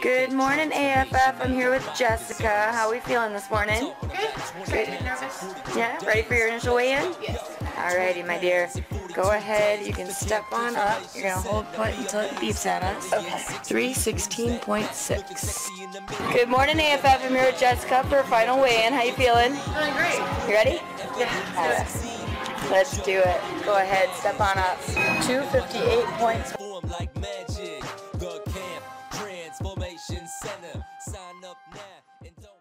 Good morning, AFF. I'm here with Jessica. How are we feeling this morning? Good. Good. Nervous? Yeah? Ready for your initial weigh-in? Yes. Alrighty, my dear. Go ahead. You can step on up. You're going to hold put until it beeps at us. Okay. 316.6. Good morning, AFF. I'm here with Jessica for a final weigh-in. How you feeling? Feeling great. You ready? Yeah. Alright. Let's do it. Go ahead. Step on up. 258 points. Center. Sign up now and don't.